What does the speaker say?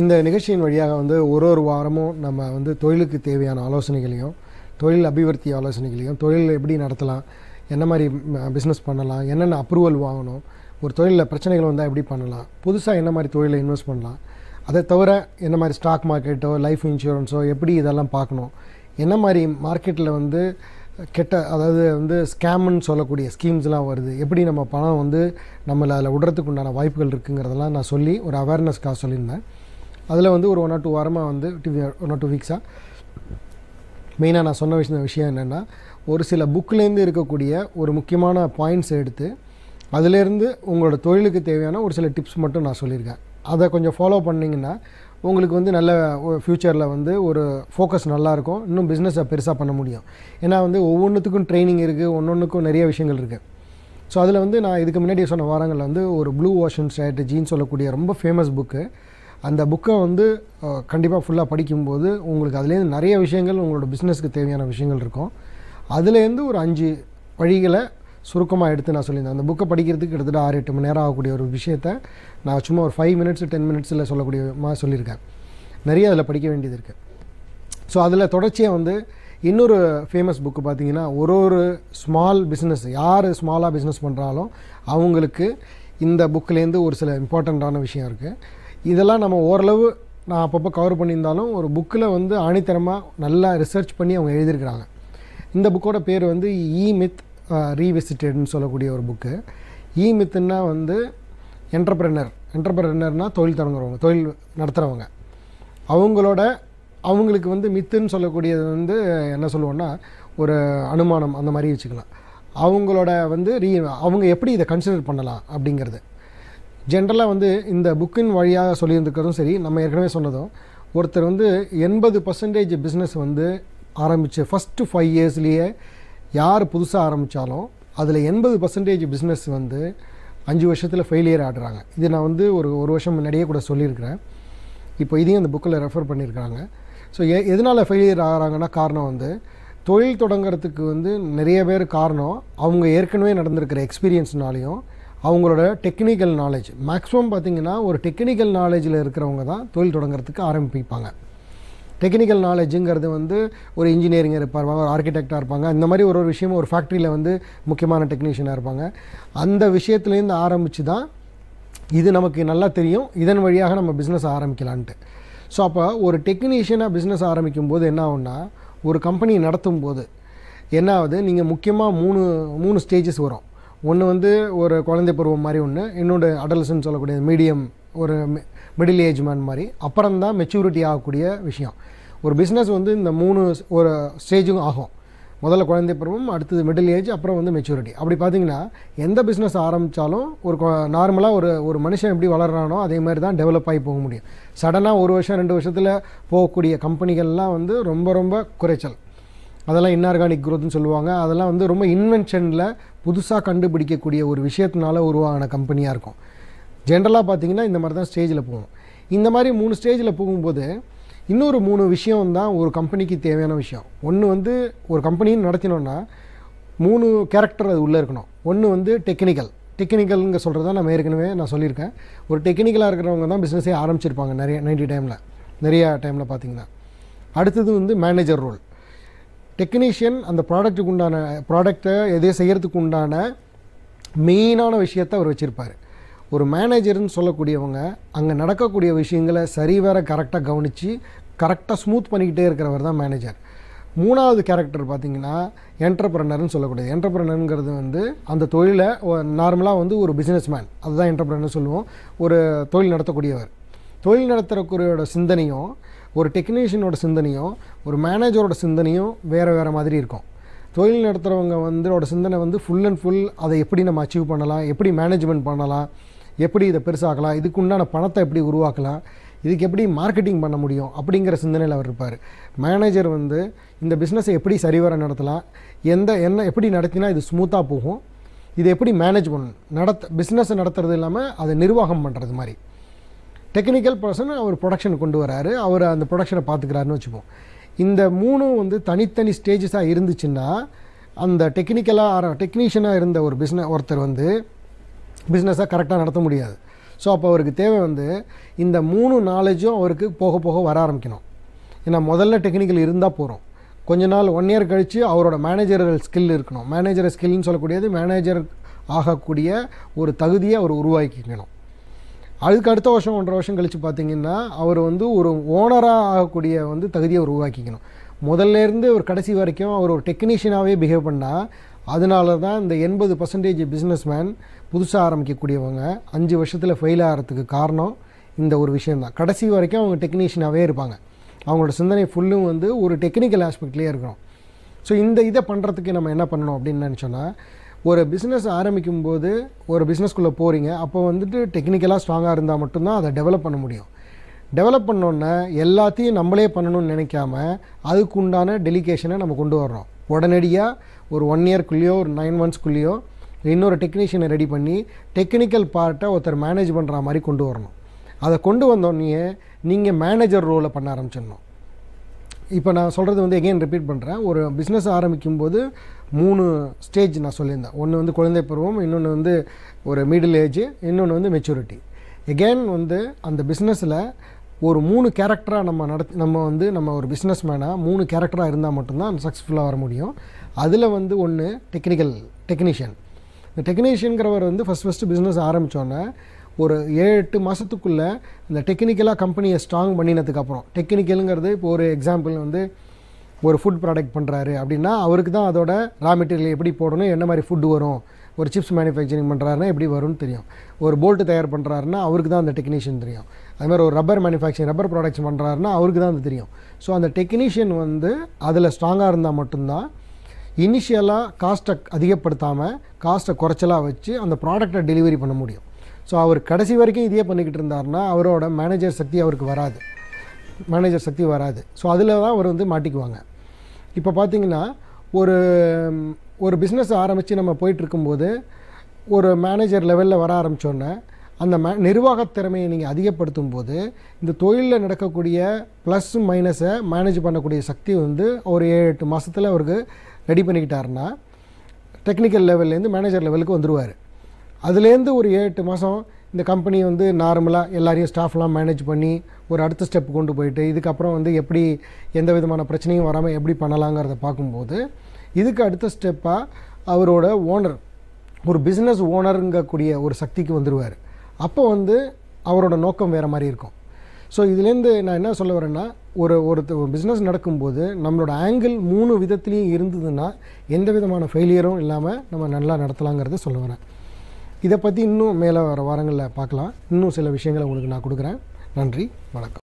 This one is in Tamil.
இந்த நிகழ்ச்சியின் வழியாக வந்து ஒரு ஒரு வாரமும் நம்ம வந்து தொழிலுக்கு தேவையான ஆலோசனைகளையும் தொழில் அபிவிருத்தி ஆலோசனைகளையும் தொழில் எப்படி நடத்தலாம் என்ன மாதிரி பிஸ்னஸ் பண்ணலாம் என்னென்ன அப்ரூவல் வாங்கணும் ஒரு தொழிலில் பிரச்சனைகள் வந்தால் எப்படி பண்ணலாம் புதுசாக என்ன மாதிரி தொழிலில் இன்வெஸ்ட் பண்ணலாம் அதை தவிர என்ன மாதிரி ஸ்டாக் மார்க்கெட்டோ லைஃப் இன்சூரன்ஸோ எப்படி இதெல்லாம் பார்க்கணும் என்ன மாதிரி மார்க்கெட்டில் வந்து கெட்ட அதாவது வந்து ஸ்கேம்னு சொல்லக்கூடிய ஸ்கீம்ஸ்லாம் வருது எப்படி நம்ம பணம் வந்து நம்மளை அதில் விடுறதுக்கு உண்டான வாய்ப்புகள் இருக்குங்கிறதெல்லாம் நான் சொல்லி ஒரு அவேர்னஸ்க்காக சொல்லியிருந்தேன். அதில் வந்து ஒரு ஒன் ஆர் டூ வாரமாக வந்து ஒன் ஆர் டூ வீக்ஸாக மெயினாக நான் சொன்ன விஷயம் விஷயம் என்னென்னா ஒரு சில புக்கிலேருந்து இருக்கக்கூடிய ஒரு முக்கியமான பாயிண்ட்ஸ் எடுத்து அதிலேருந்து உங்களோட தொழிலுக்கு தேவையான ஒரு சில டிப்ஸ் மட்டும் நான் சொல்லியிருக்கேன். அதை கொஞ்சம் ஃபாலோ பண்ணிங்கன்னா உங்களுக்கு வந்து நல்ல ஃப்யூச்சரில் வந்து ஒரு ஃபோக்கஸ் நல்லாயிருக்கும் இன்னும் பிஸ்னஸை பெருசாக பண்ண முடியும். ஏன்னா வந்து ஒவ்வொன்றுத்துக்கும் ட்ரைனிங் இருக்குது ஒன்றொன்றுக்கும் நிறைய விஷயங்கள் இருக்குது ஸோ அதில் வந்து நான் இதுக்கு முன்னாடி சொன்ன வாரங்களில் வந்து ஒரு ப்ளூ ஓஷன் ஸ்ட்ராட்டஜின்னு சொல்லக்கூடிய ரொம்ப ஃபேமஸ் புக்கு அந்த புக்கை வந்து கண்டிப்பாக ஃபுல்லாக படிக்கும்போது உங்களுக்கு அதுலேருந்து நிறைய விஷயங்கள் உங்களோட பிஸ்னஸ்க்கு தேவையான விஷயங்கள் இருக்கும். அதுலேருந்து ஒரு அஞ்சு வழிகளை சுருக்கமாக எடுத்து நான் சொல்லியிருந்தேன். அந்த புக்கை படிக்கிறதுக்கு கிட்டத்தட்ட ஆறு எட்டு மணி நேரம் ஆகக்கூடிய ஒரு விஷயத்த நான் சும்மா ஒரு ஃபைவ் மினிட்ஸ் டென் மினிட்ஸில் சொல்லக்கூடிய மாதிரி சொல்லியிருக்கேன். நிறைய அதில் படிக்க வேண்டியது இருக்குது ஸோ அதில் தொடர்ச்சியாக வந்து இன்னொரு ஃபேமஸ் புக்கு பார்த்தீங்கன்னா ஒரு ஒரு ஸ்மால் பிஸ்னஸ் யார் ஸ்மாலாக பிஸ்னஸ் பண்ணுறாலும் அவங்களுக்கு இந்த புக்கிலேருந்து ஒரு சில இம்பார்ட்டண்ட்டான விஷயம் இருக்குது இதெல்லாம் நம்ம ஓரளவு நான் அப்பப்போ கவர் பண்ணியிருந்தாலும் ஒரு புக்கில் வந்து ஆணித்தரமாக நல்லா ரிசர்ச் பண்ணி அவங்க எழுதியிருக்கிறாங்க. இந்த புக்கோட பேர் வந்து இ மித் ரீவிசிட்டட்னு சொல்லக்கூடிய ஒரு புக்கு இ மித்துன்னா வந்து என்டர்பிரனர் என்டர்பிரனர்னால் தொழில் தொடங்குறவங்க தொழில் நடத்துகிறவங்க அவங்களோட அவங்களுக்கு வந்து மித்துன்னு சொல்லக்கூடியது வந்து என்ன சொல்லுவோன்னா ஒரு அனுமானம் அந்த மாதிரி வச்சுக்கலாம். அவங்களோட வந்து ரீ அவங்க எப்படி இதை கன்சிடர் பண்ணலாம் அப்படிங்கிறது. ஜென்ரலாக வந்து இந்த புக்கின் வழியாக சொல்லியிருந்துக்கிறதும் சரி நம்ம ஏற்கனவே சொன்னதும் ஒருத்தர் வந்து எண்பது பர்சன்டேஜ் பிஸ்னஸ் வந்து ஆரம்பித்து ஃபஸ்ட்டு ஃபைவ் இயர்ஸ்லேயே யார் புதுசாக ஆரம்பித்தாலும் அதில் எண்பது பர்சன்டேஜ் பிஸ்னஸ் வந்து அஞ்சு வருஷத்தில் ஃபெயிலியர் ஆடுறாங்க. இது நான் வந்து ஒரு ஒரு வருஷம் முன்னாடியே கூட சொல்லியிருக்கிறேன். இப்போ இதையும் அந்த புக்கில் ரெஃபர் பண்ணியிருக்கிறாங்க. ஸோ எ எதனால் ஃபெயிலியர் ஆகிறாங்கன்னா காரணம் வந்து தொழில் தொடங்குறதுக்கு வந்து நிறைய பேர் காரணம் அவங்க ஏற்கனவே நடந்திருக்கிற எக்ஸ்பீரியன்ஸ்னாலையும் அவங்களோட டெக்னிக்கல் நாலேஜ் மேக்ஸிமம் பார்த்திங்கன்னா ஒரு டெக்னிக்கல் நாலேஜில் இருக்கிறவங்க தான் தொழில் தொடங்குறதுக்கு ஆரம்பிப்பாங்க. டெக்னிக்கல் நாலேஜுங்கிறது வந்து ஒரு இன்ஜினியரிங் இருப்பாங்க ஒரு ஆர்கிடெக்டாக இருப்பாங்க. இந்த மாதிரி ஒரு ஒரு விஷயமும் ஒரு ஃபேக்ட்ரியில் வந்து முக்கியமான டெக்னீஷியனாக இருப்பாங்க. அந்த விஷயத்துலேருந்து ஆரம்பித்து தான் இது நமக்கு நல்லா தெரியும். இதன் வழியாக நம்ம பிஸ்னஸ் ஆரம்பிக்கலான்ட்டு. ஸோ அப்போ ஒரு டெக்னீஷியனாக பிஸ்னஸ் ஆரம்பிக்கும் போது என்ன ஆகும்னா ஒரு கம்பெனி நடத்தும் போது என்ன ஆகுது நீங்கள் முக்கியமாக மூணு மூணு ஸ்டேஜஸ் வரும். ஒன்று வந்து ஒரு குழந்தை பருவம் மாதிரி ஒன்று இன்னொன்று அடல்சன் சொல்லக்கூடிய மீடியம் ஒரு மிடில் ஏஜ் மேன் மாதிரி. அப்புறம் தான் மெச்சூரிட்டி ஆகக்கூடிய விஷயம். ஒரு பிஸ்னஸ் வந்து இந்த மூணு ஒரு ஸ்டேஜும் ஆகும். முதல்ல குழந்தை பருவம் அடுத்தது மிடில் ஏஜ் அப்புறம் வந்து மெச்சூரிட்டி அப்படி பார்த்தீங்கன்னா எந்த பிஸ்னஸ் ஆரம்பித்தாலும் ஒரு நார்மலாக ஒரு ஒரு மனுஷன் எப்படி வளர்கிறானோ அதே மாதிரி தான் டெவலப் ஆகி போக முடியும். சடனாக ஒரு வருஷம் ரெண்டு வருஷத்தில் போகக்கூடிய கம்பெனிகள்லாம் வந்து ரொம்ப ரொம்ப குறைச்சல். அதெல்லாம் இன்ஆர்கானிக் குரோத்னு சொல்லுவாங்க. அதெல்லாம் வந்து ரொம்ப இன்வென்ஷனில் புதுசாக கண்டுபிடிக்கக்கூடிய ஒரு விஷயத்தினால உருவான கம்பெனியாக இருக்கும். ஜென்ரலாக பார்த்தீங்கன்னா இந்த மாதிரி தான் ஸ்டேஜில் போகும் இந்த மாதிரி மூணு ஸ்டேஜில் போகும்போது இன்னொரு மூணு விஷயம் தான் ஒரு கம்பெனிக்கு தேவையான விஷயம். ஒன்று வந்து ஒரு கம்பெனின்னு நடத்தினோன்னா மூணு கேரக்டர் அது உள்ளே இருக்கணும். ஒன்று வந்து டெக்னிக்கல் டெக்னிக்கல்ங்க சொல்கிறது தான் நம்ம ஏற்கனவே நான் சொல்லியிருக்கேன். ஒரு டெக்னிக்கலாக இருக்கிறவங்க தான் பிஸ்னஸே ஆரம்பிச்சிருப்பாங்க நிறைய நைன்டி டைமில் நிறையா டைமில் பார்த்தீங்கன்னா. அடுத்தது வந்து மேனேஜர் ரோல் டெக்னீஷியன் அந்த ப்ராடக்ட்டுக்கு உண்டான ப்ராடக்டை எதே செய்கிறதுக்கு உண்டான மெயினான விஷயத்தை அவர் வச்சுருப்பார். ஒரு மேனேஜர்னு சொல்லக்கூடியவங்க அங்கே நடக்கக்கூடிய விஷயங்களை சரிவர கரெக்டாக கவனித்து கரெக்டாக ஸ்மூத் பண்ணிக்கிட்டே இருக்கிறவர் தான் மேனேஜர் மூணாவது கேரக்டர் பார்த்திங்கன்னா என்டர்பிரனர்னு சொல்லக்கூடியது. என்டர்பிரனருங்கிறது வந்து அந்த தொழிலை நார்மலாக வந்து ஒரு பிஸ்னஸ் மேன் அதுதான் என்டர்பிரனர் சொல்லுவோம். ஒரு தொழில் நடத்தக்கூடியவர். தொழில் நடத்துகிறக்குரியோட சிந்தனையும் ஒரு டெக்னீஷியனோட சிந்தனையும் ஒரு மேனேஜரோட சிந்தனையும் வேறு வேறு மாதிரி இருக்கும். தொழில் நடத்துகிறவங்க வந்து சிந்தனை வந்து ஃபுல் அண்ட் ஃபுல் அதை எப்படி நம்ம அச்சீவ் பண்ணலாம் எப்படி மேனேஜ்மெண்ட் பண்ணலாம் எப்படி இதை பெருசாக்கலாம் இதுக்கு உண்டான பணத்தை எப்படி உருவாக்கலாம் இதுக்கு எப்படி மார்க்கெட்டிங் பண்ண முடியும் அப்படிங்கிற சிந்தனையில் அவர் இருப்பார். மேனேஜர் வந்து இந்த பிஸ்னஸை எப்படி சரிவர நடத்தலாம் எந்த என்ன எப்படி நடத்தினா இது ஸ்மூத்தாக போகும் இதை எப்படி மேனேஜ் பண்ணணும் நடத்த பிஸ்னஸை நடத்துறது இல்லாமல் அதை நிர்வாகம் பண்ணுறது மாதிரி. டெக்னிக்கல் பர்சன் அவர் ப்ரொடக்ஷன் கொண்டு வராரு. அவர் அந்த ப்ரொடக்ஷனை பார்த்துக்கிறாருன்னு வச்சுப்போம். இந்த மூணும் வந்து தனித்தனி ஸ்டேஜஸாக இருந்துச்சுன்னா அந்த டெக்னிக்கலாக ஆர டெக்னீஷியனாக இருந்த ஒரு பிஸ்னஸ் ஒருத்தர் வந்து பிஸ்னஸாக கரெக்டாக நடத்த முடியாது. ஸோ அப்போ அவருக்கு தேவை வந்து இந்த மூணு நாலேஜும் அவருக்கு போக போக வர ஆரம்பிக்கணும். ஏன்னா முதல்ல டெக்னிக்கல் இருந்தால் போகிறோம் கொஞ்ச நாள் ஒன் இயர் கழித்து அவரோட மேனேஜரல் ஸ்கில் இருக்கணும். மேனேஜர் ஸ்கில்னு சொல்லக்கூடியது மேனேஜர் ஆகக்கூடிய ஒரு தகுதியை அவர் உருவாக்கிக்கணும். அதுக்கு அடுத்த வருஷம் ஒன்றரை வருஷம் கழித்து பார்த்தீங்கன்னா அவர் வந்து ஒரு ஓனராக ஆகக்கூடிய வந்து தகுதியை அவர் உருவாக்கிக்கணும். முதல்ல இருந்து ஒரு கடைசி வரைக்கும் அவர் ஒரு டெக்னீஷியனாகவே பிஹேவ் பண்ணால் அதனால தான் இந்த எண்பது பர்சன்டேஜ் பிஸ்னஸ்மேன் புதுசாக ஆரம்பிக்கக்கூடியவங்க அஞ்சு வருஷத்தில் ஃபெயில் ஆகிறதுக்கு காரணம் இந்த ஒரு விஷயந்தான் கடைசி வரைக்கும் அவங்க டெக்னீஷியனாகவே இருப்பாங்க. அவங்களோட சிந்தனை ஃபுல்லும் வந்து ஒரு டெக்னிக்கல் ஆஸ்பெக்ட்லேயே இருக்கணும். ஸோ இந்த இதை பண்ணுறதுக்கு நம்ம என்ன பண்ணணும் அப்படின்னு நினச்சோன்னா ஒரு பிஸ்னஸ் ஆரம்பிக்கும் போது ஒரு பிஸ்னஸ்க்குள்ளே போகிறீங்க அப்போ வந்துட்டு டெக்னிக்கலாக ஸ்ட்ராங்காக இருந்தால் மட்டும்தான் அதை டெவலப் பண்ண முடியும். டெவலப் பண்ணோன்னே எல்லாத்தையும் நம்மளே பண்ணணும்னு நினைக்காம அதுக்கு உண்டான டெலிகேஷனை நம்ம கொண்டு வர்றோம். உடனடியாக ஒரு ஒன் இயர்க்குள்ளேயோ ஒரு நைன் மந்த்ஸ்க்குள்ளேயோ இன்னொரு டெக்னீஷியனை ரெடி பண்ணி டெக்னிக்கல் பார்ட்டை ஒருத்தர் மேனேஜ் பண்ணுற மாதிரி கொண்டு வரணும். அதை கொண்டு வந்தோடனே நீங்கள் மேனேஜர் ரோலை பண்ண ஆரம்பிச்சிடணும். இப்போ நான் சொல்கிறது வந்து எகெயின் ரிப்பீட் பண்ணுறேன் ஒரு பிஸ்னஸ் ஆரம்பிக்கும் போது மூணு ஸ்டேஜ் நான் சொல்லியிருந்தேன். ஒன்று வந்து குழந்தை பருவம் இன்னொன்று வந்து ஒரு மிடில் ஏஜ் இன்னொன்று வந்து மெச்சூரிட்டி எகெயின் வந்து அந்த பிஸ்னஸில் ஒரு மூணு கேரக்டராக நம்ம நடத்தி நம்ம வந்து நம்ம ஒரு பிஸ்னஸ் மேனாக மூணு கேரக்டராக இருந்தால் மட்டும்தான் சக்ஸஸ்ஃபுல்லாக வர முடியும். அதில் வந்து ஒன்று டெக்னிக்கல் டெக்னீஷியன் இந்த டெக்னீஷியன்கிறவர் வந்து ஃபஸ்ட் ஃபஸ்ட்டு பிஸ்னஸ் ஆரம்பித்தோன்னே ஒரு ஏழு எட்டு மாதத்துக்குள்ளே இந்த டெக்னிக்கலாக கம்பெனியை ஸ்ட்ராங் பண்ணினதுக்கப்புறம் டெக்னிக்கலுங்கிறது இப்போ ஒரு எக்ஸாம்பிள் வந்து ஒரு ஃபுட் ப்ராடக்ட் பண்ணுறாரு அப்படின்னா அவருக்கு தான் அதோட ரா மெட்டீரியல் எப்படி போடணும் என்ன மாதிரி ஃபுட்டு வரும் ஒரு சிப்ஸ் மேனுஃபேக்சரிங் பண்ணுறாருன்னா எப்படி வரும்னு தெரியும். ஒரு போல்ட்டு தயார் பண்ணுறாருன்னா அவருக்கு தான் அந்த டெக்னீஷியன் தெரியும். அது மாதிரி ஒரு ரப்பர் மேனுஃபேக்சரிங் ரப்பர் ப்ராடக்ட்ஸ் பண்ணுறாருன்னா அவருக்கு தான் அது தெரியும். ஸோ அந்த டெக்னீஷியன் வந்து அதில் ஸ்ட்ராங்காக இருந்தால் மட்டும்தான் இனிஷியலாக காஸ்ட்டை அதிகப்படுத்தாமல் காஸ்ட்டை குறைச்சலாக வச்சு அந்த ப்ராடக்டை டெலிவரி பண்ண முடியும். ஸோ அவர் கடைசி வரைக்கும் இதையே பண்ணிக்கிட்டு இருந்தாருன்னா அவரோட மேனேஜர் சக்தி அவருக்கு வராது. மேனேஜர் சக்தி வராது. ஸோ அதில் தான் அவர் வந்து மாட்டிக்குவாங்க. இப்போ பார்த்தீங்கன்னா ஒரு ஒரு பிஸ்னஸ் ஆரம்பித்து நம்ம போயிட்டுருக்கும்போது ஒரு மேனேஜர் லெவலில் வர ஆரம்பித்தோன்னே அந்த மே நிர்வாகத் திறமையை நீங்கள் அதிகப்படுத்தும் போது இந்த தொழிலில் நடக்கக்கூடிய ப்ளஸ் மைனஸை மேனேஜ் பண்ணக்கூடிய சக்தி வந்து ஒரு ஏழு எட்டு மாதத்தில் அவருக்கு ரெடி பண்ணிக்கிட்டாருன்னா டெக்னிக்கல் லெவல்லேருந்து மேனேஜர் லெவலுக்கு வந்துடுவார் அதுலேருந்து ஒரு ஏழு எட்டு மாதம் இந்த கம்பெனி வந்து நார்மலாக எல்லாரையும் ஸ்டாஃப்லாம் மேனேஜ் பண்ணி ஒரு அடுத்த ஸ்டெப் கொண்டு போயிட்டு இதுக்கப்புறம் வந்து எப்படி எந்த விதமான பிரச்சனையும் வராமல் எப்படி பண்ணலாங்கிறத பார்க்கும்போது இதுக்கு அடுத்த ஸ்டெப்பாக அவரோட ஓனர் ஒரு பிஸ்னஸ் ஓனருங்கக்கூடிய ஒரு சக்திக்கு வந்துடுவார் அப்போ வந்து அவரோட நோக்கம் வேறு மாதிரி இருக்கும். ஸோ இதுலேருந்து நான் என்ன சொல்ல வரேன்னா ஒரு ஒரு பிஸ்னஸ் நடக்கும்போது நம்மளோட ஆங்கிள் மூணு விதத்துலேயும் இருந்ததுன்னா எந்த விதமான ஃபெயிலியரும் இல்லாமல் நம்ம நல்லா நடத்தலாங்கிறத சொல்ல வரேன். இதை பற்றி இன்னும் மேலே வர வாரங்களில் பார்க்கலாம். இன்னும் சில விஷயங்களை உங்களுக்கு நான் கொடுக்குறேன். நன்றி வணக்கம்.